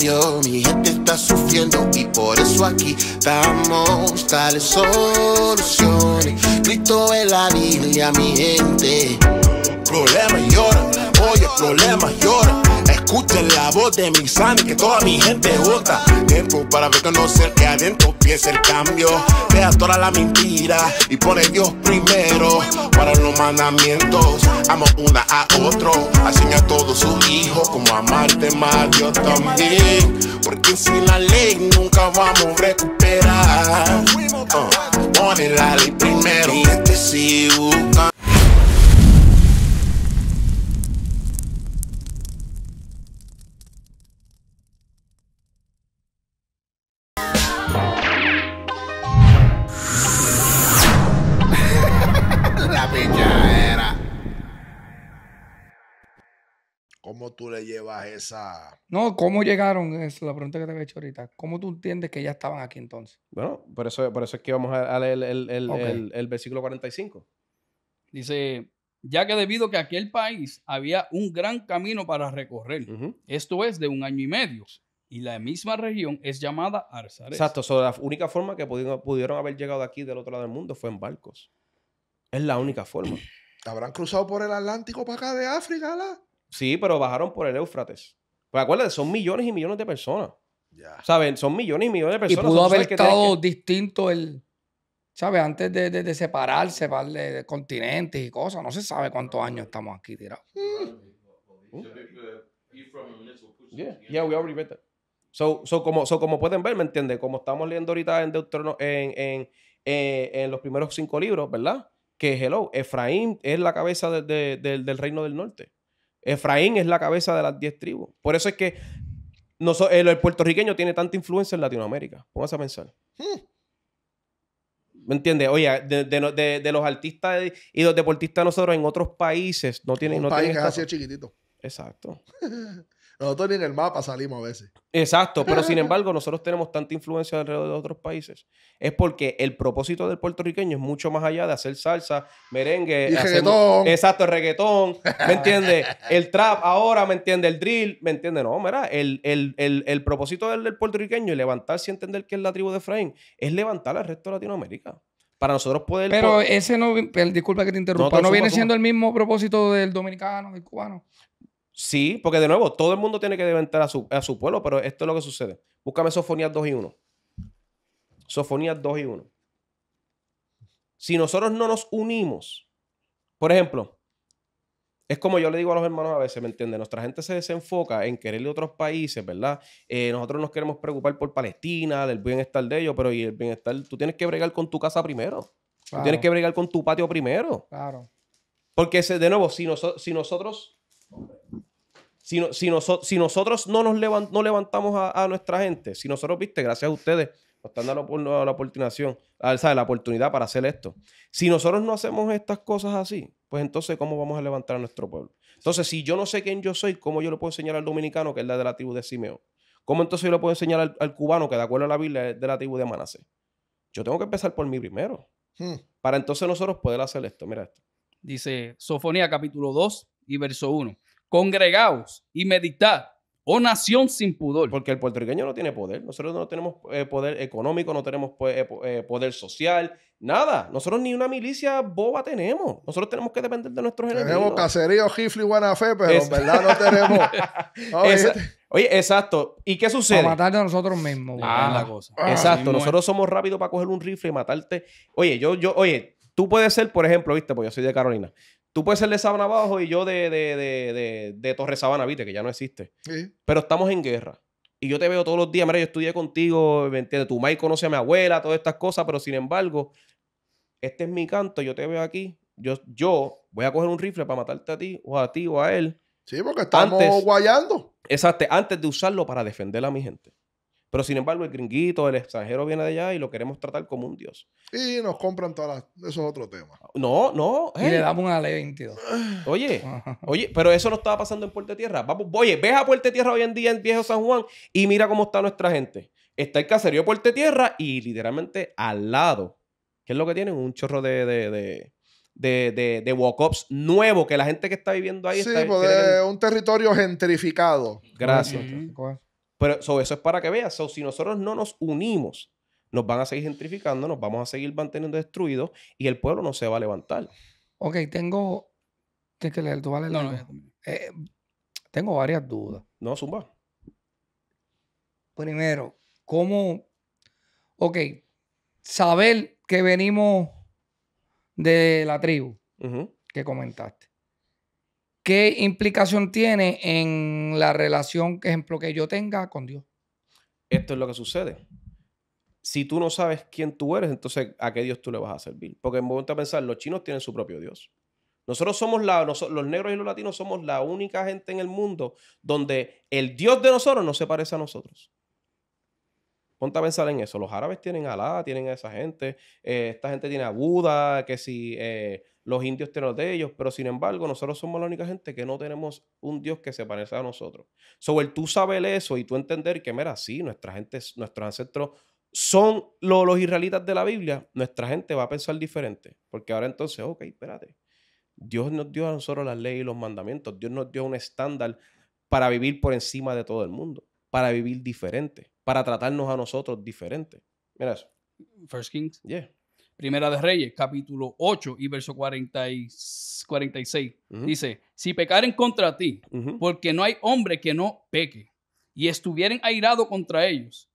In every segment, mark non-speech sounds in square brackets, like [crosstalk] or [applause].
Mi gente está sufriendo y por eso aquí damos tales soluciones. Cristo en la Biblia, mi gente. Problemas lloran, oye, problemas lloran. Escuchen la voz de mi sangre que toda mi gente vota. Tiempo para reconocer que adentro empieza el cambio. Deja toda la mentira y pone Dios primero. Para los mandamientos, amo una a otro. Así a todos sus hijos, como amarte más yo también. Porque sin la ley nunca vamos a recuperar. Uh, pone la ley primero. Mi gente sí. ¿Cómo tú le llevas esa? No, ¿cómo llegaron? Es la pregunta que te había hecho ahorita. ¿Cómo tú entiendes que ya estaban aquí entonces? Bueno, por eso, por eso es que vamos a leer el, el, el, el- el versículo 45. Dice, ya que debido a que aquel país había un gran camino para recorrer, esto es de un año y medio, y la misma región es llamada Arzares. Exacto. so, la única forma que pudieron, pudieron haber llegado aquí del otro lado del mundo fue en barcos. Es la única forma. ¿Habrán cruzado por el Atlántico para acá de África? la? Sí, pero bajaron por el Éufrates. Pues acuérdate, son millones y millones de personas. Ya. ¿Saben? Son millones y millones de Y personas. pudo Son haber estado que- distinto el, ¿sabes? Antes de, de, de separarse, ¿vale? de continentes y cosas. No se sabe cuántos años estamos aquí tirados. Yeah, yeah, we already read that. So, so, como, so, como pueden ver, ¿me entiendes? Como estamos leyendo ahorita en Deuterono- en, en, eh, en los primeros cinco libros, ¿verdad? Que hello, Efraín es la cabeza de- de- del- del reino del norte. Efraín es la cabeza de las diez tribus. Por eso es que el, el puertorriqueño tiene tanta influencia en Latinoamérica. Póngase a pensar. Hmm. ¿Me entiendes? Oye, de, de no- de- de los artistas y los deportistas nosotros en otros países no tienen... Un no país tienen que chiquitito. Exacto. [laughs] Nosotros ni en el mapa salimos a veces. Exacto, pero sin [laughs] embargo nosotros tenemos tanta influencia alrededor de otros países. Es porque el propósito del puertorriqueño es mucho más allá de hacer salsa, merengue, Y hacer- reggaetón. Exacto, el reggaetón, ¿me entiendes? [laughs] El trap ahora, ¿me entiendes? El drill, ¿me entiendes? No, mira, el, el, el, el propósito del, del puertorriqueño y levantarse y entender que es la tribu de Efraín es levantar al resto de Latinoamérica. Para nosotros poder... Pero ese no, el- disculpa que te interrumpa, No, viene siendo el mismo propósito del dominicano, del cubano. Sí, porque de nuevo, todo el mundo tiene que levantar a su, a su pueblo, pero esto es lo que sucede. Búscame Sofonías 2 y 1. Sofonías 2 y 1. Si nosotros no nos unimos, por ejemplo, es como yo le digo a los hermanos a veces, ¿me entiendes? Nuestra gente se desenfoca en quererle a otros países, ¿verdad? Eh, nosotros nos queremos preocupar por Palestina, del bienestar de ellos, pero y el bienestar, tú tienes que bregar con tu casa primero. Tú tienes que bregar con tu patio primero. Claro. Porque de nuevo, si, noso- si nosotros si, no- si, noso- si nosotros no nos levan- no levantamos a, a nuestra gente, si nosotros, viste, gracias a ustedes, nos están dando la, oportunación, ah, ¿sabes? la oportunidad para hacer esto. Si nosotros no hacemos estas cosas así, pues entonces, ¿cómo vamos a levantar a nuestro pueblo? Entonces, si yo no sé quién yo soy, ¿cómo yo le puedo enseñar al dominicano que es la de la tribu de Simeón? ¿Cómo entonces yo le puedo enseñar al, al cubano que de acuerdo a la Biblia es de la tribu de Manasé? Yo tengo que empezar por mí primero. Hmm. Para entonces nosotros poder hacer esto. Mira esto. Dice Sofonía capítulo 2 y verso 1. Congregaos y meditad, oh nación sin pudor. Porque el puertorriqueño no tiene poder. Nosotros no tenemos eh, poder económico, no tenemos po- eh, eh, poder social, nada. Nosotros ni una milicia boba tenemos. Nosotros tenemos que depender de nuestros Tenemos enemigos. caserío, rifle y buena fe, pero Es- en verdad no tenemos. [laughs] No, Esa- ¿viste? Oye, exacto. ¿Y qué sucede? Para matar de nosotros mismos. Ah, la cosa. Exacto, Mismo es. nosotros somos rápidos para coger un rifle y matarte. Oye, yo, yo, oye, tú puedes ser, por ejemplo, viste, porque yo soy de Carolina. Tú puedes ser de Sabana Abajo y yo de, de, de, de, de Torre Sabana, viste, que ya no existe. Sí. Pero estamos en guerra. Y yo te veo todos los días, mira, yo estudié contigo, ¿me entiendes? Tu Mike conoce a mi abuela, todas estas cosas, pero sin embargo, este es mi canto, yo te veo aquí. Yo, yo voy a coger un rifle para matarte a ti, o a ti, o a él. Sí, porque estamos Antes- guayando. Exacto, antes de usarlo para defender a mi gente. Pero sin embargo, el gringuito, el extranjero viene de allá y lo queremos tratar como un dios. Y nos compran todas las. Eso es otro tema. No, no. Y le damos una ley 22. Oye, oye, pero eso no estaba pasando en Puerto Tierra. Vamos, oye, ves a Puerto Tierra hoy en día en Viejo San Juan y mira cómo está nuestra gente. Está el caserío de Puerto Tierra y literalmente al lado, ¿Qué es lo que tienen? Un chorro de, de, de, de, de, de walk-ups nuevos que la gente que está viviendo ahí Sí, está. pues, de un territorio gentrificado. Gracias. Ujú. Coge. Pero so, eso es para que veas. So, si nosotros no nos unimos, nos van a seguir gentrificando, nos vamos a seguir manteniendo destruidos y el pueblo no se va a levantar. Ok, tengo. Tienes que leer, tú vas a leer No, no. Eh, tengo varias dudas. No, Zumba. Primero, ¿cómo? Ok, saber que venimos de la tribu que comentaste. ¿Qué implicación tiene en la relación, ejemplo, que yo tenga con Dios? Esto es lo que sucede. Si tú no sabes quién tú eres, entonces ¿a qué Dios tú le vas a servir? Porque me gusta pensar, los chinos tienen su propio Dios. Nosotros somos la, los negros y los latinos somos la única gente en el mundo donde el Dios de nosotros no se parece a nosotros. Ponte a pensar en eso. Los árabes tienen Alá, tienen a esa gente. eh, esta gente tiene a Buda, que si eh, los indios tienen los de ellos. Pero sin embargo, nosotros somos la única gente que no tenemos un Dios que se parece a nosotros. So, el tú saber eso y tú entender que, mira, sí, nuestra gente, nuestros ancestros son lo- los israelitas de la Biblia, nuestra gente va a pensar diferente. Porque ahora entonces, ok, espérate. Dios nos dio a nosotros las leyes y los mandamientos. Dios nos dio un estándar para vivir por encima de todo el mundo, para vivir diferente, para tratarnos a nosotros diferente. Mira eso. First Kings. Yeah. Primera de Reyes, capítulo 8 y verso 40 y 46. Ujú. Dice, si pecaren contra ti, Ujú. porque no hay hombre que no peque, y estuvieren airado contra ellos,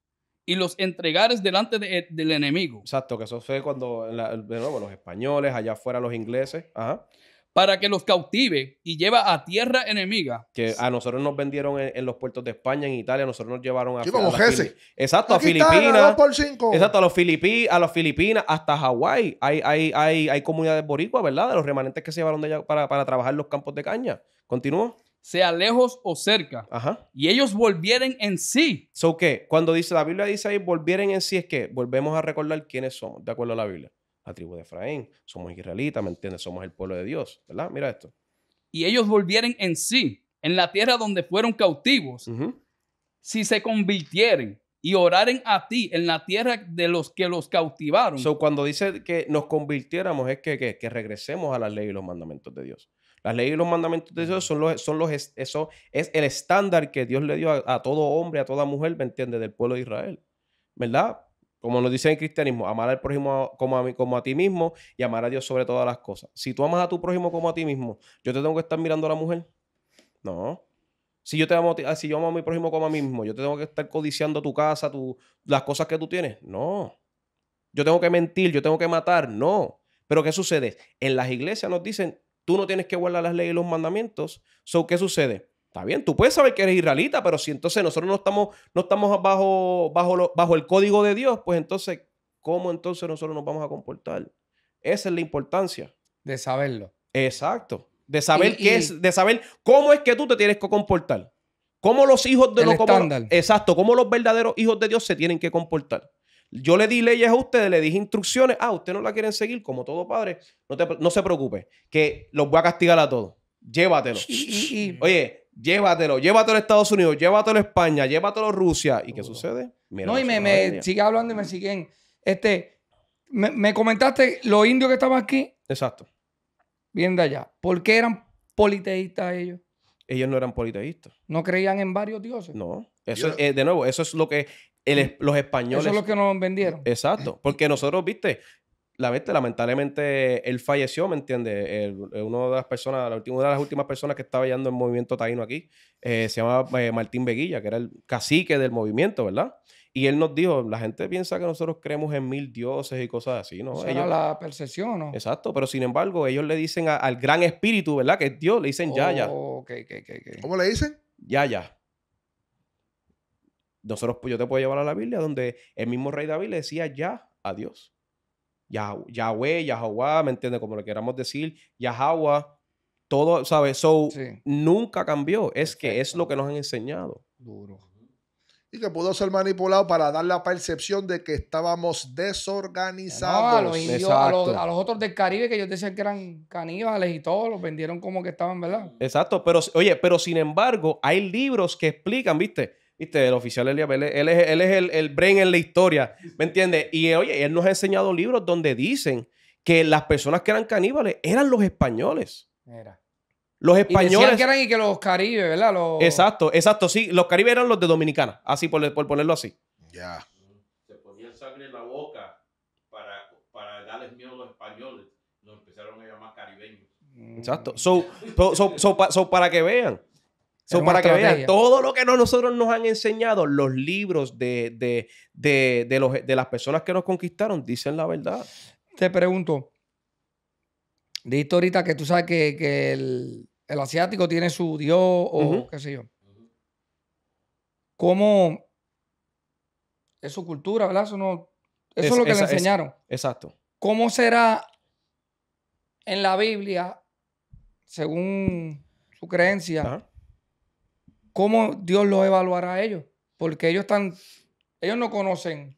y los entregares delante de- del enemigo, Exacto, que eso fue cuando, la- de nuevo, los españoles, allá afuera los ingleses, ajá, para que los cautive y lleva a tierra enemiga. que a nosotros nos vendieron en, en los puertos de España, en Italia, nosotros nos llevaron a, Sí, como a. Fili- Exacto, a Aquí Filipinas. Exacto, a los Filipi- a las Filipinas, hasta Hawái. Hay, hay, hay, hay comunidades boricuas, ¿verdad? De los remanentes que se llevaron de allá para, para trabajar los campos de caña. ¿Continúa? sea lejos o cerca, Ajá. y ellos volvieren en sí. So, ¿qué? Cuando dice, la Biblia dice ahí, volvieren en sí, es que volvemos a recordar quiénes somos, de acuerdo a la Biblia. La tribu de Efraín, somos israelitas, ¿me entiendes? Somos el pueblo de Dios, ¿verdad? Mira esto. Y ellos volvieren en sí, en la tierra donde fueron cautivos, si se convirtieren y oraren a ti en la tierra de los que los cautivaron. So, cuando dice que nos convirtiéramos, es que, que, que regresemos a las leyes y los mandamientos de Dios. Las leyes y los mandamientos de Dios son los, son los, es- eso es el estándar que Dios le dio a, a todo hombre, a toda mujer, ¿me entiendes? Del pueblo de Israel. ¿Verdad? Como nos dice en cristianismo, amar al prójimo como a, mí- ti mismo y amar a Dios sobre todas las cosas. Si tú amas a tu prójimo como a ti mismo, ¿yo te tengo que estar mirando a la mujer? No. Si yo te amo, ah, si yo amo a mi prójimo como a mí mismo, yo te tengo que estar codiciando tu casa, tu, las cosas que tú tienes. No. Yo tengo que mentir, yo tengo que matar. No. Pero ¿qué sucede? En las iglesias nos dicen, tú no tienes que guardar las leyes y los mandamientos. So, ¿qué sucede? Está bien, tú puedes saber que eres israelita, pero si entonces nosotros no estamos, no estamos bajo, bajo, lo- bajo el código de Dios, pues entonces, ¿cómo entonces nosotros nos vamos a comportar? Esa es la importancia. De saberlo. Exacto. De saber Y- qué y- es, de saber cómo es que tú te tienes que comportar. Cómo los hijos de El los estándar. exacto, cómo los verdaderos hijos de Dios se tienen que comportar. Yo le di leyes a ustedes, le dije instrucciones. Ah, ustedes no la quieren seguir, como todo padre. No, te- no se preocupe, que los voy a castigar a todos. Llévatelo. Y- Oye, llévatelo, llévatelo a Estados Unidos, llévatelo a España, llévatelo a Rusia. ¿Y qué sucede? Mira no, y me, me sigue hablando y me siguen. Este, me, me comentaste, los indios que estaban aquí Exacto. vienen de allá. ¿Por qué eran politeístas ellos? Ellos no eran politeístas. ¿No creían en varios dioses? No. Eso es, eh, de nuevo, eso es lo que el los españoles. Eso es lo que nos vendieron. Exacto. Porque nosotros, viste, la viste, lamentablemente él falleció, ¿me entiendes? El- Uno de las personas, la última, una de las últimas personas que estaba yendo el movimiento taíno aquí, eh, se llama eh, Martín Veguilla, que era el cacique del movimiento, ¿verdad? Y él nos dijo, la gente piensa que nosotros creemos en mil dioses y cosas así, ¿no? Esa Ellos- la percepción, ¿no? Exacto, pero sin embargo, ellos le dicen a- al gran espíritu, ¿verdad? Que es Dios, le dicen ya, ya. Oh. ¿Cómo le dicen? ya, ya. Nosotros, pues, yo te puedo llevar a la Biblia donde el mismo rey David le decía ya a Dios. Ya, Yahweh, Yahweh, ¿me entiendes? Como le queramos decir, Yahweh, todo, ¿sabes? So, Sí. nunca cambió. Es que es lo que nos han enseñado. Duro. Y que pudo ser manipulado para dar la percepción de que estábamos No, a desorganizados. los indios, a los, Exacto. a los otros del Caribe que ellos decían que eran caníbales y todo, los vendieron como que estaban, ¿verdad? Exacto, pero oye, pero sin embargo, hay libros que explican, ¿viste? Viste, el oficial Eliab, él, es- él es, él es el, el brain en la historia, ¿me entiendes? Y oye, él nos ha enseñado libros donde dicen que las personas que eran caníbales eran los españoles. Mira. Los Y decían españoles. que eran y que los caribes, ¿verdad? Los... Exacto, exacto, sí. Los caribes eran los de Dominicana, así por, por ponerlo así. Ya. se ponían sangre en la boca para, para darles miedo a los españoles. Nos empezaron a llamar caribeños. Mm. Exacto. So, so- so- so para que vean. So, para que vean todo lo que no- nosotros nos han enseñado, los libros de, de, de, de los, de las personas que nos conquistaron dicen la verdad. Te pregunto, dijiste ahorita que tú sabes que, que el, el asiático tiene su dios o qué sé yo. ¿Cómo es su cultura, verdad? Eso, no, eso es, Es- lo que esa- le es- enseñaron. Exacto. ¿Cómo será en la Biblia, según su creencia, Ajá. Cómo Dios los evaluará a ellos? Porque ellos están, ellos no conocen.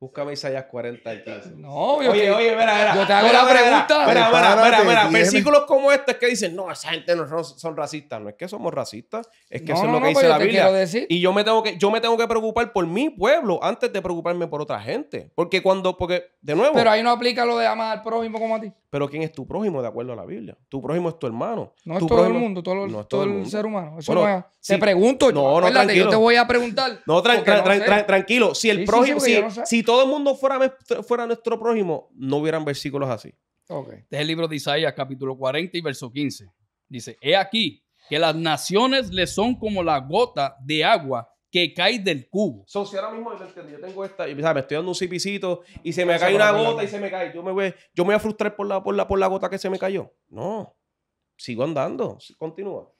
Búscame Isaías 40 al 15. No, yo Oye, te- oye, mira, mira. yo te hago Mira, la mira, pregunta. Mira, mira, mira, Versículos como este es que dicen, no, esa gente no son, son racistas. No es que somos racistas, es que No, eso es lo no, que dice la Biblia. decir- Y yo me tengo que, yo me tengo que preocupar por mi pueblo antes de preocuparme por otra gente. Porque cuando, porque, de nuevo, Pero ahí no aplica lo de amar al prójimo como a ti. Pero ¿quién es tu prójimo de acuerdo a la Biblia? Tu prójimo es tu hermano. No es Tu todo el prójimo- mundo, todo, el- No es todo todo el el, mundo. ser humano. Eso Bueno, no es. sí. Te pregunto, No, no, acuérdate, yo tranquilo. te voy a preguntar. No, tran- tran- no tran- sé. tran- tranquilo. Si el Sí, sí, sí, prójimo, porque si, yo no sé. si todo el mundo fuera, nuestro- fuera nuestro prójimo, no hubieran versículos así. Ok. Este es el libro de Isaías, capítulo 40 y verso 15. Dice, he aquí que las naciones le son como la gota de agua que cae del cubo. So, si ahora mismo yo, tengo esta, y, ¿sabes? me estoy dando un cipicito y se me cae una gota y se me cae. Yo me voy, yo me voy a frustrar por la, por, la, por la gota que se me cayó. No. Sigo andando. Continúa.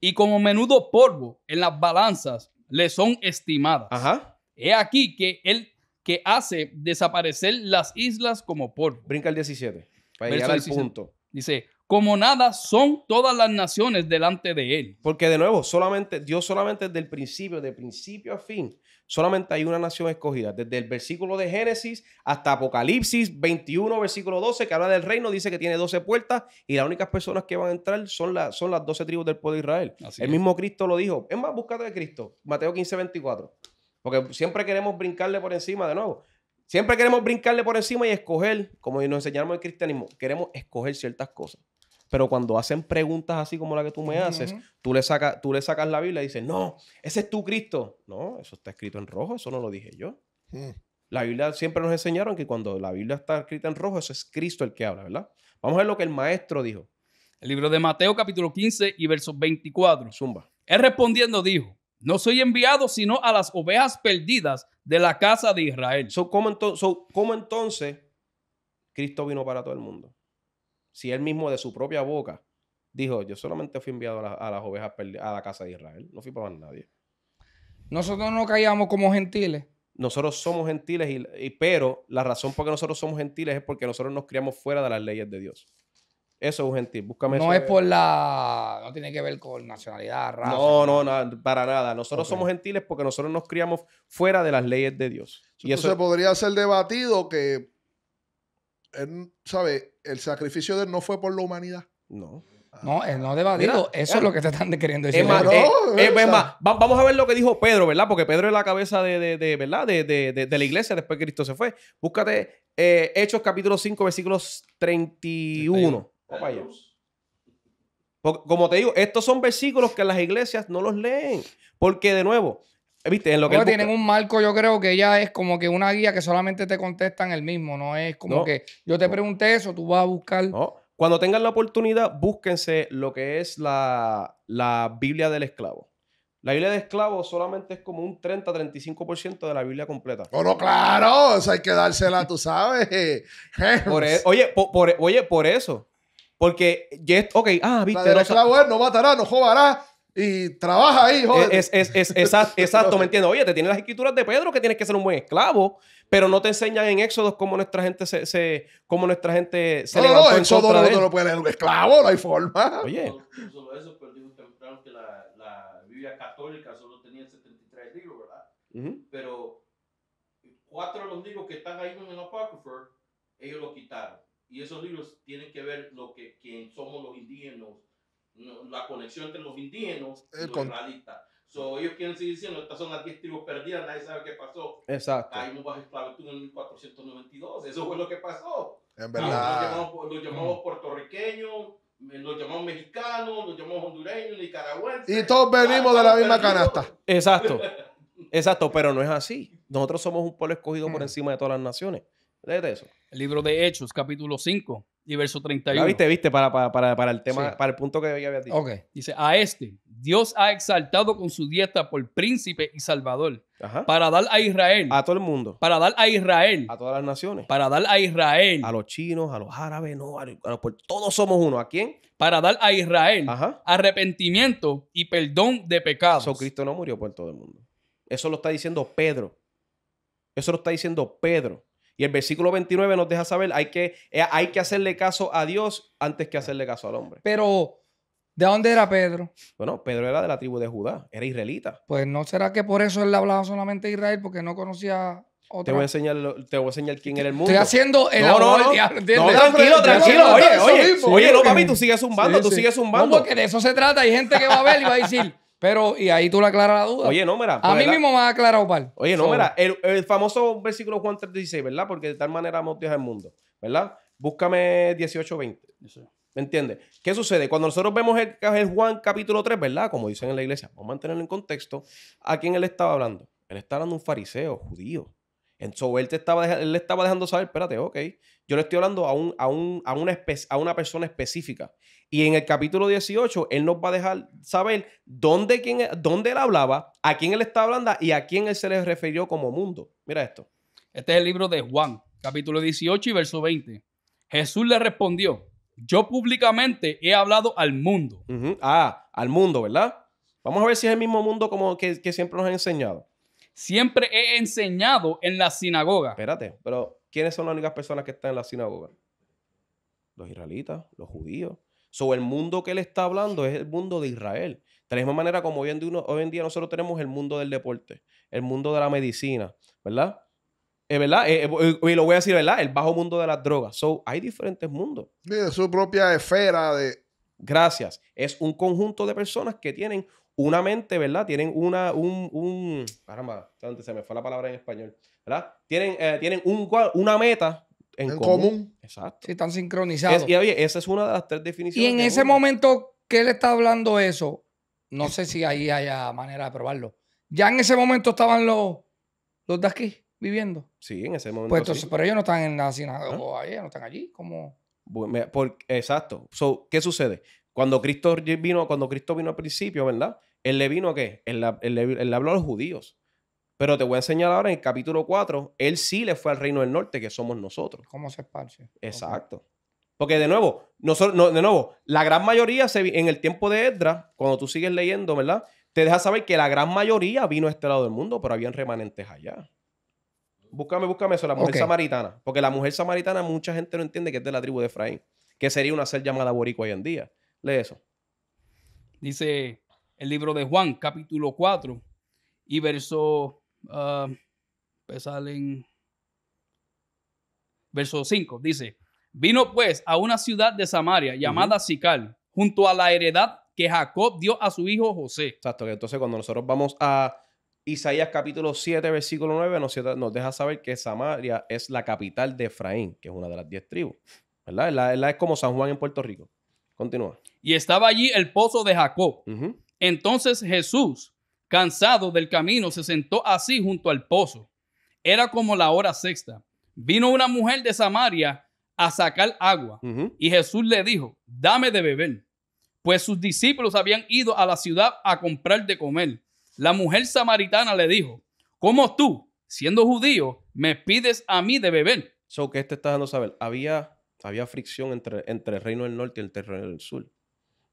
Y como menudo polvo en las balanzas le son estimadas. Ajá. He aquí que él que hace desaparecer las islas como polvo. Brinca el 17. Para Verso llegar al 17. punto. Dice, como nada son todas las naciones delante de él. Porque de nuevo, solamente, Dios solamente desde el principio, de principio a fin, solamente hay una nación escogida. Desde el versículo de Génesis hasta Apocalipsis 21, versículo 12, que habla del reino, dice que tiene 12 puertas y las únicas personas que van a entrar son, las son las 12 tribus del pueblo de Israel. Así el es. mismo Cristo lo dijo. Es más, búscate de Cristo. Mateo 15, 24. Porque siempre queremos brincarle por encima de nuevo. Siempre queremos brincarle por encima y escoger, como nos enseñaron el cristianismo, queremos escoger ciertas cosas. Pero cuando hacen preguntas así como la que tú me haces, tú le, sacas, tú le sacas la Biblia y dices, no, ese es tu Cristo. No, eso está escrito en rojo, eso no lo dije yo. La Biblia siempre nos enseñaron que cuando la Biblia está escrita en rojo, eso es Cristo el que habla, ¿verdad? Vamos a ver lo que el maestro dijo. El libro de Mateo capítulo 15 y verso 24. Zumba. Él respondiendo dijo, no soy enviado sino a las ovejas perdidas de la casa de Israel. So, ¿cómo, ento- so, ¿Cómo entonces Cristo vino para todo el mundo? Si él mismo de su propia boca dijo, yo solamente fui enviado a, la- a las ovejas a la casa de Israel, no fui para más nadie. Nosotros no caíamos como gentiles. Nosotros somos gentiles, y, y- pero la razón por que nosotros somos gentiles es porque nosotros nos criamos fuera de las leyes de Dios. Eso es un gentil. Búscame No eso es por la. No tiene que ver con nacionalidad, raza. No, no, nada, para nada. Nosotros somos gentiles porque nosotros nos criamos fuera de las leyes de Dios. Y Entonces eso, podría ser debatido que, él, ¿sabe? El sacrificio de él no fue por la humanidad. no. No, es no debatido. Mira, Eso mira. es lo que te están queriendo decir. Es más, no, eh, no, eh, o es sea- más, va- vamos a ver lo que dijo Pedro, ¿verdad? Porque Pedro es la cabeza de, de- de, ¿verdad? De, de- de- de la iglesia después que Cristo se fue. Búscate eh, Hechos capítulo 5, versículos 31. Vamos para allá. Porque, como te digo, estos son versículos que las iglesias no los leen. Porque, de nuevo, ¿viste? En lo que busca- tienen un marco, yo creo que ya es como que una guía que solamente te contestan el mismo. No es como No. que yo te pregunté eso, tú vas a buscar. ¿no? Cuando tengan la oportunidad, búsquense lo que es la, la Biblia del esclavo. La Biblia del esclavo solamente es como un 30-35% de la Biblia completa. Oh, no, claro, eso hay que dársela, tú sabes. [laughs] Por e- oye, po- por, oye, por eso. Porque, ya- ok, ah, La viste. del no sa- esclavo es no matará, no jodará y trabaja ahí, joder. es, es, es- exact- [laughs] exacto, ¿me entiendes? Oye, te tienen las escrituras de Pedro que tienes que ser un buen esclavo, pero no te enseñan en Éxodos cómo nuestra gente se, se- cómo nuestra gente se no, no, levantó no, en eso no, contra no, de no él. lo puede leer un esclavo, no hay forma. Oye, No, no solo eso, pero digo temprano que la, la Biblia católica solo tenía 73 libros, ¿verdad? ujú, Pero cuatro de los libros que están ahí en el Apocrypha, ellos lo quitaron. Y esos libros tienen que ver lo que quién somos los indígenas, no- la conexión entre los indígenos y Eh, los con- israelitas. So, ellos quieren seguir diciendo, estas son las 10 tribus perdidas, nadie sabe qué pasó. Exacto. Caímos bajo esclavitud en 1492. Eso fue lo que pasó. En Los verdad. llamamos, los llamamos puertorriqueños, los llamamos mexicanos, los llamamos hondureños, nicaragüenses. Y todos venimos de la misma canasta. Exacto. [laughs] Exacto, pero no es así. Nosotros somos un pueblo escogido por Mm. encima de todas las naciones. Léete eso. El libro de Hechos, capítulo 5 y verso ¿La 31. viste, viste? Para, para, para, para el tema, Sí. para el punto que ya habías dicho. Dice, a este Dios ha exaltado con su dieta por príncipe y salvador, Ajá. para dar a Israel, A todo el mundo. para dar a Israel, A todas las naciones. para dar a Israel, A los chinos, a los árabes, no. A los, a los puer- todos somos uno. ¿A quién? para dar a Israel Ajá. arrepentimiento y perdón de pecados. So, Cristo no murió por todo el mundo. Eso lo está diciendo Pedro. Eso lo está diciendo Pedro. Y el versículo 29 nos deja saber, hay que, eh, hay que hacerle caso a Dios antes que hacerle caso al hombre. Pero, ¿de dónde era Pedro? Bueno, Pedro era de la tribu de Judá, era israelita. Pues no será que por eso él hablaba solamente a Israel, porque no conocía Te otra. voy a enseñar, te voy a enseñar quién era el mundo. Estoy haciendo el No, no, no. diablo, No, tranquilo, tranquilo. Oye, oye, oye, no, papi, tú sigues zumbando, Sí, tú sí. sigues No, zumbando. porque de eso se trata. Hay gente que va a ver y va a decir, pero, y ahí tú le aclaras la duda. Oye, no, mira. a pues, mí mismo me ha aclarado par. Oye, no, mira, el, el famoso versículo Juan 3.16, ¿verdad? Porque de tal manera amó Dios al mundo, ¿verdad? Búscame 18.20. ¿Me entiendes? ¿Qué sucede? Cuando nosotros vemos el, el Juan capítulo 3, ¿verdad? Como dicen en la iglesia, vamos a mantenerlo en contexto. ¿A quién él estaba hablando? Él estaba hablando de un fariseo, judío. Entonces, él, te estaba, él le estaba dejando saber, espérate, ok, yo le estoy hablando a, un, a, un, a, una, a una persona específica. Y en el capítulo 18, él nos va a dejar saber dónde, quién, dónde él hablaba, a quién él estaba hablando y a quién él se le refirió como mundo. Mira esto. Este es el libro de Juan, capítulo 18 y verso 20. Jesús le respondió, yo públicamente he hablado al mundo. Ujú. Ah, al mundo, ¿verdad? Vamos a ver si es el mismo mundo como que, que siempre nos ha enseñado. Siempre he enseñado en la sinagoga. Espérate, pero ¿quiénes son las únicas personas que están en la sinagoga? Los israelitas, los judíos. Sobre el mundo que él está hablando es el mundo de Israel. De la misma manera como hoy en, día, uno- hoy en día nosotros tenemos el mundo del deporte, el mundo de la medicina, ¿verdad? Es verdad, Eh, eh, y lo voy a decir, ¿verdad? El bajo mundo de las drogas. So, hay diferentes mundos. Sí, de su propia esfera de. Gracias. Es un conjunto de personas que tienen una mente, ¿verdad? Tienen una, un, un, caramba, ¿dónde se me fue la palabra en español, ¿verdad? Tienen, eh, tienen un, una meta en, En común. común. Exacto. Sí, están sincronizados. Es- y oye, esa es una de las tres Y definiciones. en de ese momento que él está hablando eso, no sé si ahí haya manera de probarlo. Ya en ese momento estaban los, los de aquí viviendo. Sí, en ese momento. Pues sí. pero ellos no están en la sinagoga, ahí, ellos no están allí. Como... Por- exacto. So, ¿Qué sucede? Cuando Cristo vino, cuando Cristo vino al principio, ¿verdad? Él le vino a qué? Él, él habló a los judíos. Pero te voy a enseñar ahora en el capítulo 4, él sí le fue al reino del norte, que somos nosotros. ¿Cómo se esparce? Exacto. Porque de nuevo, nosotros, no, de nuevo, la gran mayoría se en el tiempo de Edra, cuando tú sigues leyendo, ¿verdad? Te deja saber que la gran mayoría vino a este lado del mundo, pero habían remanentes allá. Búscame, búscame eso, la mujer samaritana. Porque la mujer samaritana mucha gente no entiende que es de la tribu de Efraín, que sería una ser llamada boricua hoy en día. Lee eso. Dice el libro de Juan, capítulo 4 y verso, ah, empezar en verso 5. Dice, vino pues a una ciudad de Samaria llamada Sical, junto a la heredad que Jacob dio a su hijo José. Exacto, que entonces cuando nosotros vamos a Isaías capítulo 7, versículo 9, nos, nos deja saber que Samaria es la capital de Efraín, que es una de las diez tribus. ¿Verdad? La- la- es como San Juan en Puerto Rico. Continúa. Y estaba allí el pozo de Jacob. Entonces Jesús, cansado del camino, se sentó así junto al pozo. Era como la hora sexta. Vino una mujer de Samaria a sacar agua. Y Jesús le dijo, dame de beber. Pues sus discípulos habían ido a la ciudad a comprar de comer. La mujer samaritana le dijo, ¿cómo tú, siendo judío, me pides a mí de beber? So, ¿qué te está dando saber? Había, había fricción entre, entre el reino del norte y el reino del sur.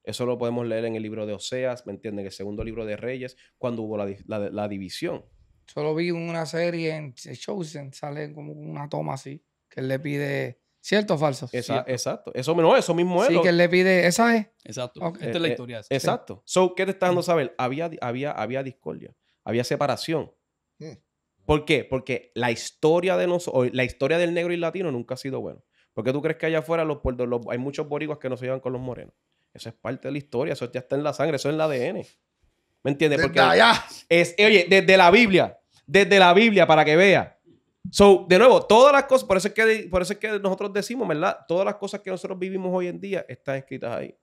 Eso lo podemos leer en el libro de Oseas, ¿me entienden? El segundo libro de Reyes, cuando hubo la, la- la división. Solo vi una serie en Chosen, sale como una toma así, que él le pide, ¿cierto o falso? Esa- exacto. Eso, no, eso mismo es. Sí, lo- que él le pide, ¿esa es? Exacto. Esta es la Eh, eh, historia. Exacto. So, ¿qué te está dando saber? Había, había, había discordia, había separación. Hmm. ¿Por qué? Porque la historia de nosotros, la historia del negro y latino nunca ha sido buena. ¿Por qué tú crees que allá afuera los, puerto- los- hay muchos boricuas que no se llevan con los morenos? Eso es parte de la historia, eso ya está en la sangre, eso es en el ADN. ¿Me entiendes? Porque allá. es, oye, desde la Biblia, desde la Biblia para que vea. So, de nuevo, todas las cosas, por eso es que, por eso es que nosotros decimos, ¿verdad? Todas las cosas que nosotros vivimos hoy en día están escritas ahí.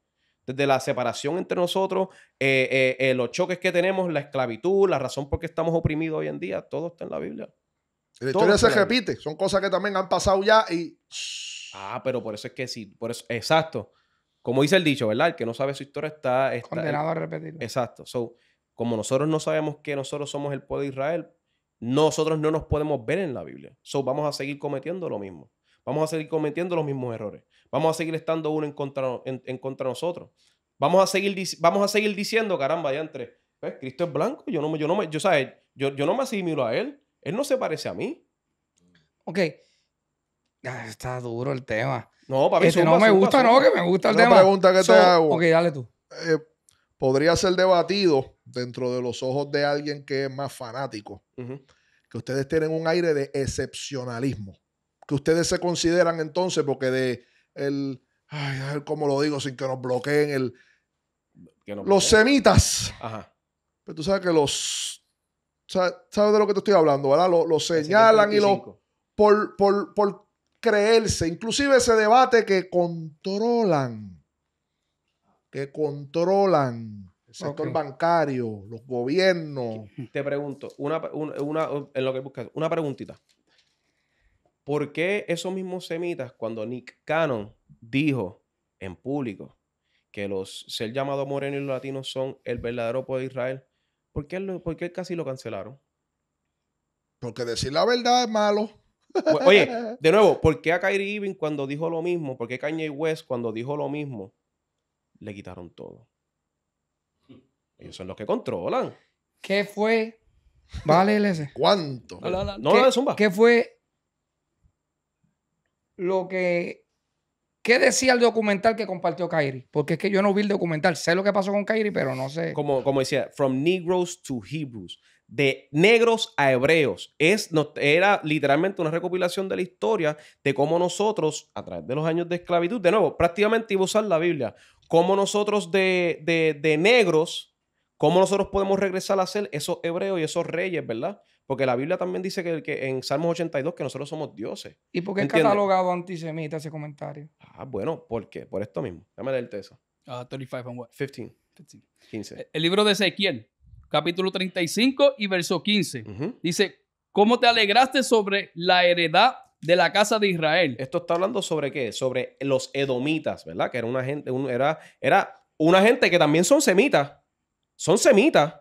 Desde la separación entre nosotros, eh, eh, eh, los choques que tenemos, la esclavitud, la razón por qué estamos oprimidos hoy en día, todo está en la Biblia. La historia se repite. Son cosas que también han pasado ya y. Ah, pero por eso es que sí, por eso, exacto. Como dice el dicho, ¿verdad? El que no sabe su historia está... está Condenado a repetirlo. Exacto. So, como nosotros no sabemos que nosotros somos el pueblo de Israel, nosotros no nos podemos ver en la Biblia. So, vamos a seguir cometiendo lo mismo. Vamos a seguir cometiendo los mismos errores. Vamos a seguir estando uno en contra, en, en contra de nosotros. Vamos a seguir, vamos a seguir diciendo, caramba, ya entre, pues, Cristo es blanco, yo no, me- yo no me, yo, ¿sabes? Yo, yo no me asimilo a él. Él no se parece a mí. Ok. Ah, está duro el tema. No, papi, Este, zumba, no me zumba, gusta, zumba. no, que me gusta el Una tema. pregunta que te hago. Ok, dale tú. eh, podría ser debatido dentro de los ojos de alguien que es más fanático. Que ustedes tienen un aire de excepcionalismo. Que ustedes se consideran entonces, porque de el. Ay, a ver cómo lo digo sin que nos bloqueen el. Que Los semitas. Ajá. Pero tú sabes que los. sa- ¿Sabes de lo que te estoy hablando, verdad? Lo, lo señalan y lo. 725. por, por, por creerse, inclusive ese debate que controlan, que controlan el sector bancario, los gobiernos. Te pregunto, una, una, una- en lo que buscas, una preguntita. ¿Por qué esos mismos semitas, cuando Nick Cannon dijo en público que los ser llamados morenos y los latinos son el verdadero pueblo de Israel, ¿por qué, lo- por qué casi lo cancelaron? Porque decir la verdad es malo. Pues, Oye, de nuevo, ¿por qué a Kyrie Irving cuando dijo lo mismo? ¿Por qué Kanye West cuando dijo lo mismo? Le quitaron todo. Ellos son los que controlan. ¿Qué fue? Vale, ese. ¿Cuánto? Dale, dale. No, ¿Qué, no, zumba. qué fue lo que... ¿Qué decía el documental que compartió Kairi? Porque es que yo no vi el documental. Sé lo que pasó con Kairi, pero no sé. como, como decía, from Negroes to Hebrews, de negros a hebreos. Es, no- era literalmente una recopilación de la historia de cómo nosotros, a través de los años de esclavitud, de nuevo, prácticamente iba a usar la Biblia, cómo nosotros de, de, de negros, cómo nosotros podemos regresar a ser esos hebreos y esos reyes, ¿verdad? Porque la Biblia también dice que, que en Salmos 82 que nosotros somos dioses. ¿Y por qué es catalogado antisemita ese comentario? Ah, bueno, ¿por qué? Por esto mismo. Déjame leerte eso. Ah, 35 and what? 15, 15. 15. El libro de Ezequiel, capítulo 35 y verso 15. Ujú. Dice, ¿cómo te alegraste sobre la heredad de la casa de Israel? Esto está hablando sobre qué? Sobre los edomitas, ¿verdad? Que era una gente, un- era, era una gente que también son semitas. Son semitas.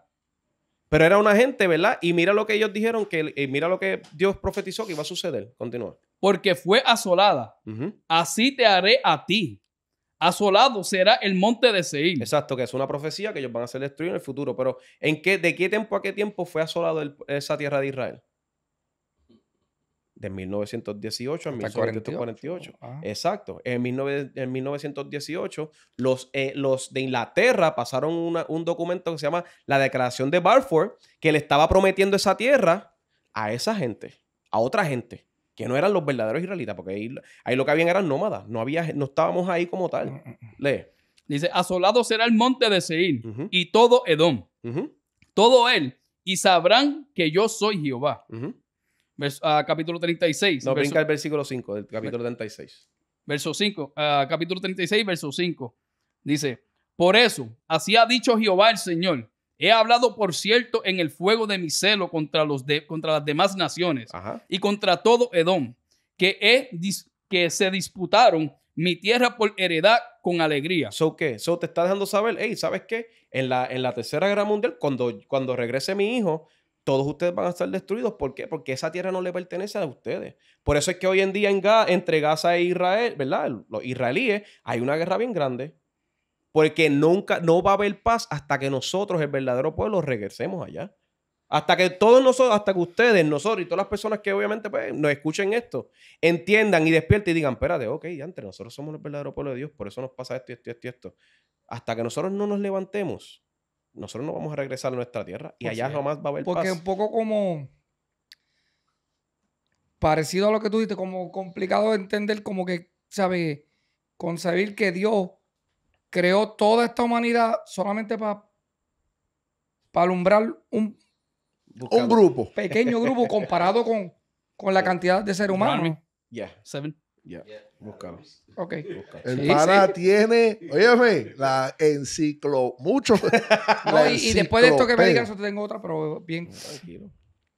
Pero era una gente, ¿verdad? Y mira lo que ellos dijeron, que y mira lo que Dios profetizó que iba a suceder. Continúa. Porque fue asolada. Así te haré a ti. Asolado será el monte de Seir. Exacto, que es una profecía que ellos van a ser destruidos en el futuro. Pero ¿en qué, ¿de qué tiempo a qué tiempo fue asolado el- esa tierra de Israel? De 1918 a Hasta 1948. Ah. Exacto. En, 19 en 1918, los, eh, los de Inglaterra pasaron una- un documento que se llama la Declaración de Balfour, que le estaba prometiendo esa tierra a esa gente, a otra gente, que no eran los verdaderos israelitas, porque ahí, ahí lo que habían eran nómadas, no, había, no estábamos ahí como Mm, tal. Lee. Dice, asolado será el monte de Seir y todo Edom, todo él, y sabrán que yo soy Jehová. Vers- ah, capítulo 36. No, verso, brinca el versículo 5 del capítulo 36. verso 5. ah, capítulo 36, verso 5. Dice, por eso, así ha dicho Jehová el Señor. He hablado, por cierto, en el fuego de mi celo contra, los de, contra las demás naciones Ajá. y contra todo Edom, que, he que se disputaron mi tierra por heredad con alegría. So, ¿qué? So, te está dejando saber, hey, ¿sabes qué? En la, en la Tercera Guerra Mundial, cuando, cuando regrese mi hijo, todos ustedes van a estar destruidos. ¿Por qué? Porque esa tierra no le pertenece a ustedes. Por eso es que hoy en día en Ga- entre Gaza e Israel, ¿verdad? Los israelíes, hay una guerra bien grande. Porque nunca, no va a haber paz hasta que nosotros, el verdadero pueblo, regresemos allá. Hasta que todos nosotros, hasta que ustedes, nosotros y todas las personas que obviamente pues, nos escuchen esto, entiendan y despierten y digan, espérate, ok, entre nosotros somos el verdadero pueblo de Dios, por eso nos pasa esto y esto y esto y esto. Hasta que nosotros no nos levantemos, nosotros no vamos a regresar a nuestra tierra y allá jamás va a haber Porque paz. un poco como parecido a lo que tú dices, como complicado de entender, como que, ¿sabes? Concebir que Dios creó toda esta humanidad solamente para para alumbrar un Un grupo. pequeño grupo comparado con, con la cantidad de seres humanos. Ya, 7. ya. Búscalo. Ok. búscalo. El Sí, pana sí. tiene, óyeme, la enciclo, mucho. [laughs] No, la y, y después de esto que me digan, eso tengo otra, pero bien. Tranquilo.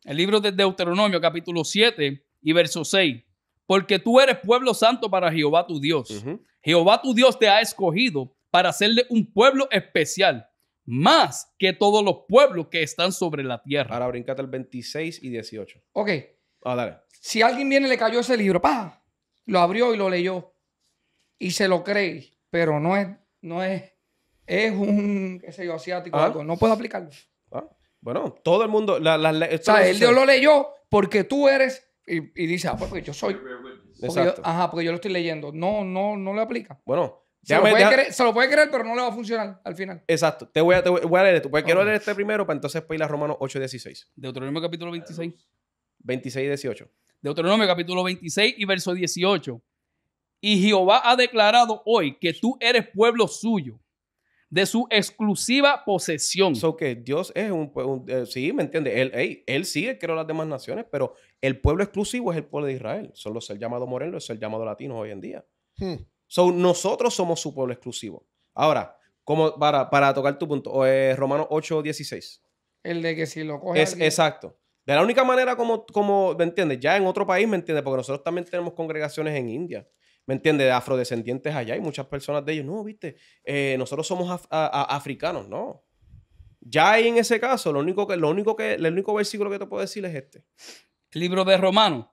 El libro de Deuteronomio, capítulo 7 y verso 6. Porque tú eres pueblo santo para Jehová tu Dios. Jehová tu Dios te ha escogido para hacerle un pueblo especial, más que todos los pueblos que están sobre la tierra. Ahora brincate el 26 y 18. Ok. Ah, dale. Si alguien viene y le cayó ese libro, pa, lo abrió y lo leyó y se lo cree, pero no es, no es, es un, qué sé yo, asiático o Ah. algo, no puedo aplicarlo. Ah, Bueno, todo el mundo. La, la- la- O sea, él lo leyó porque tú eres, y, y dice, ah, pues porque yo soy, yo- ajá, porque yo lo estoy leyendo. No, no, no le aplica. Bueno, Se lo, puede deja- creer, se lo puede creer, pero no le va a funcionar al final. Exacto. Te voy a, te voy, voy a leer esto. Pues quiero leer este primero para entonces ir a Romanos 8, 16. Deuteronomio capítulo 26. 26 y 18. Deuteronomio capítulo 26 y verso 18. Y Jehová ha declarado hoy que tú eres pueblo suyo, de su exclusiva posesión. So que Dios es un, un- eh, sí, ¿me entiendes? Él, ey, él sí creó las demás naciones, pero el pueblo exclusivo es el pueblo de Israel. Son los ser llamados morenos, los ser llamados latinos hoy en día. Hmm. So, nosotros somos su pueblo exclusivo. Ahora, como para, para tocar tu punto, eh, Romanos 8, 16. El de que si lo coge Es alguien- exacto. De la única manera como, como, ¿me entiendes? Ya en otro país, ¿me entiendes? Porque nosotros también tenemos congregaciones en India. ¿Me entiendes? De afrodescendientes allá. Hay muchas personas de ellos. No, viste, Eh, nosotros somos af- a- a- africanos. No. Ya ahí en ese caso, lo único que, lo único que, el único versículo que te puedo decir es este. Libro de Romanos,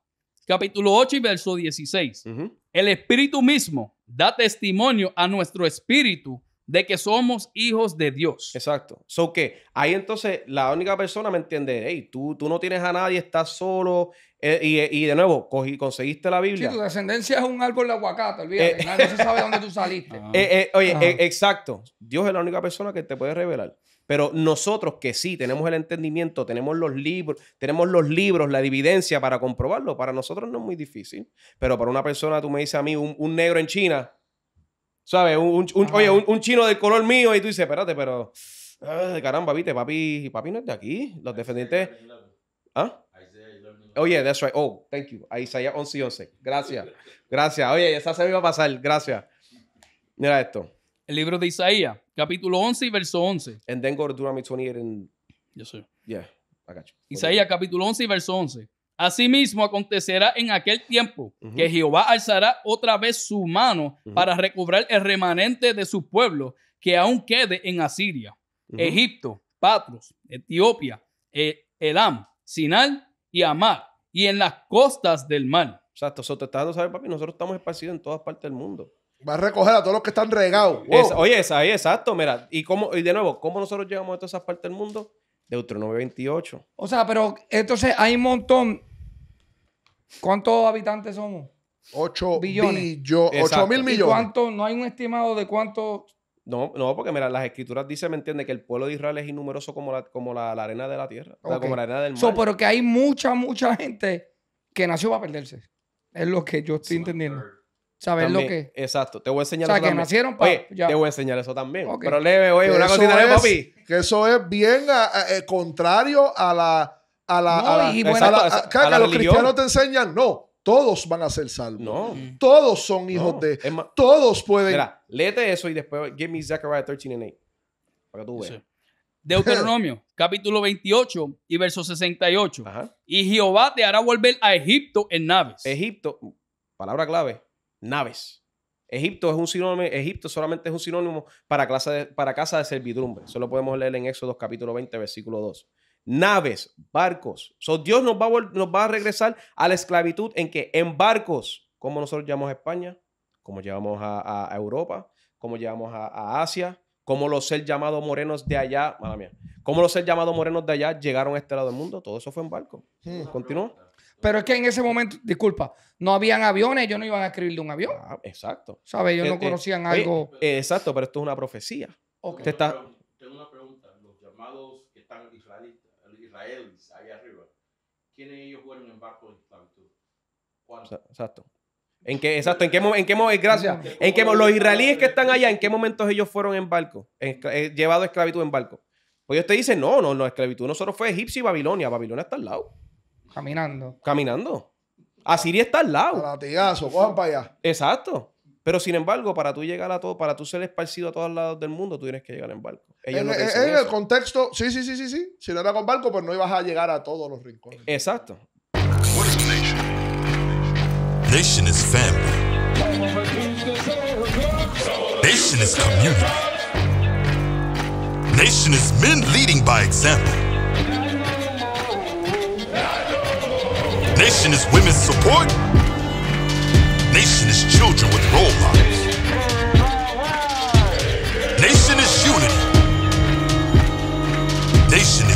capítulo 8 y verso 16. Ujú. El Espíritu mismo da testimonio a nuestro espíritu de que somos hijos de Dios. Exacto. So que ahí entonces la única persona me entiende, hey, tú, tú no tienes a nadie, estás solo. eh, y, y de nuevo, cogí, conseguiste la Sí, Biblia. tu descendencia es un árbol de aguacate, olvídate. Eh. No, se sabe dónde tú saliste. Ah. [laughs] Eh, eh, oye, eh, exacto. Dios es la única persona que te puede revelar. Pero nosotros que sí tenemos el entendimiento, tenemos los libros, tenemos los libros, la evidencia para comprobarlo, para nosotros no es muy difícil. Pero para una persona, tú me dices a mí, un, un negro en China, ¿sabes? Un, un- oye, un, un chino del color mío, y tú dices, espérate, pero. ay, caramba, viste, papi, papi no es de aquí. Los defendientes. ¿Ah? Isaiah 11. Oye, that's right. Oh, thank you. Isaías 11 y 11. Gracias. Gracias. Oye, esa se me iba a pasar. Gracias. Mira esto. El libro de Isaías, capítulo 11 y verso 11. And then go to Deuteronomy 28 and Yo sé. yeah, I got you. Isaías capítulo 11 y verso 11. Asimismo acontecerá en aquel tiempo Ujú. que Jehová alzará otra vez su mano Ujú. para recobrar el remanente de su pueblo que aún quede en Asiria, Ujú. Egipto, Patros, Etiopía, E- Elam, Sinal y Amar, y en las costas del mar. Exacto. So, te estás dando saber, papi, nosotros estamos esparcidos en todas partes del mundo. Va a recoger a todos los que están regados. Wow. Es- oye, esa ahí, exacto. Mira, y, cómo, y de nuevo, ¿cómo nosotros llegamos a todas esas partes del mundo? Deuteronomio 28. O sea, pero entonces hay un montón. ¿Cuántos habitantes somos? 8 billones. Exacto. 8 mil ¿Y millones. cuánto? No hay un estimado de cuánto. No, no, porque mira, las escrituras dicen, ¿me entiende? Que el pueblo de Israel es innumeroso como la, como la, la arena de la tierra. O sea, como la arena del mar. So, pero que hay mucha, mucha gente que nació para perderse. Es lo que yo estoy entendiendo. Saber lo que. Exacto, te voy a enseñar O sea, eso que también. nacieron pa- Oye, ya. te voy a enseñar eso también. Ok. Pero leve, oye, Que una cosita de papi. Que eso es bien a- a- eh, contrario a la. A la, No, a la- y a bueno- a- a- que los religión. cristianos te enseñan, no, todos van a ser salvos. No. Todos son hijos no. de. Más, Todos pueden. mira, léete eso y después give me Zechariah 13 and 8. Para que tú veas. Sí. Deuteronomio, [laughs] capítulo 28 y verso 68. Ajá. Y Jehová te hará volver a Egipto en naves. Egipto, palabra clave, naves. Egipto es un sinónimo, Egipto solamente es un sinónimo para, clase de- para casa de servidumbre. Eso lo podemos leer en Éxodo capítulo 20, versículo 2. Naves, barcos. So, Dios nos va, a nos va a regresar a la esclavitud en que en barcos, como nosotros llevamos a España, como llevamos a, a- a Europa, como llevamos a, a Asia, como los ser llamados morenos de allá, mala mía, como los ser llamados morenos de allá llegaron a este lado del mundo, todo eso fue en barco. Hmm. Continúa. Pero es que en ese momento, disculpa, no habían aviones, ellos no iban a escribir de un avión. Ah, exacto. ¿Sabes? Ellos Eh, no eh, conocían algo. eh, exacto, pero esto es una profecía. Ok. te está- Tengo una pregunta. Los llamados que están israelitas, israelíes allá arriba, ¿quiénes ellos fueron en barco de esclavitud? ¿Cuántos? Exa- Exacto. ¿En qué, exacto, en qué momento, en qué mo- gracias. En qué mo- los israelíes que están allá, ¿en qué momentos ellos fueron en barco? En llevado a esclavitud en barco. Pues ellos te dicen, no, no, no, esclavitud nosotros fue Egipcio y Babilonia. Babilonia está al lado, Caminando. caminando. Asiria está al A lado. latigazo, cojan para allá. Exacto. Pero sin embargo, para tú llegar a todo, para tú ser esparcido a todos lados del mundo, tú tienes que llegar en barco. Ellos En, no te en- dicen en el contexto, sí, sí, sí, sí, sí. Si no era con barco, pues no ibas a llegar a todos los rincones. Exacto. What is a nation? Nation is family. Nation is community. Nation is men leading by example. Nation is women's support. Nation is children with role models. Nation is unity. Nation